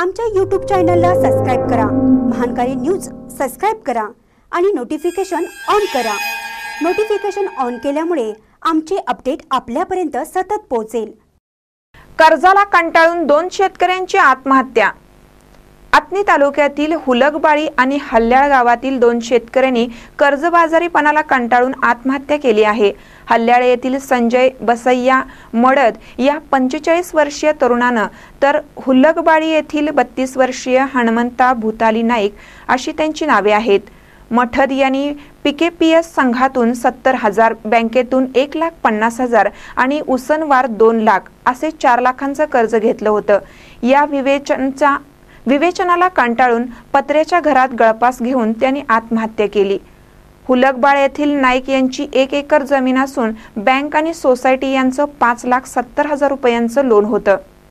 आमच्या यूट्यूब चॅनलला सबस्क्राईब करा. महानकारी न्यूज सबस्क्राईब करा आणि नोटिफिकेशन ऑन करा. नोटिफिकेशन ऑन केल्यामुळे आमचे अपडेट आपल्यापर्यंत सतत पोहोचेल. कर्जाला कंटाळून दोन शेतकऱ्यांची आत्महत्या. आत्नी तालुक्यातील हुलगबाळी आणि हल्ल्याळ गावातील दोन शेतकऱ्यांनी कर्जबाजारीपणाला कंटाळून आत्महत्या केली आहे. हल्ल्याळ येथील संजय बसय्या मडद या पंचेचाळीस वर्षीय तरुणानं तर हुल्लगबाळी येथील बत्तीस वर्षीय हनुमंता भूताली नाईक अशी त्यांची नावे आहेत. मठद यांनी पीकेपीएस संघातून सत्तर हजार बँकेतून एक लाख पन्नास हजार आणि उसनवार दोन लाख असे चार लाखांचं कर्ज घेतलं होतं. या विवेचनचा विवेचनाला कंटाळून पत्र्याच्या घरात गळपास घेऊन त्यांनी आत्महत्या केली. हुलकबाळ येथील नाईक यांची एक एकर जमीन असून बँक आणि सोसायटी यांचं पाच लाख सत्तर हजार रुपयांचं लोन होतं.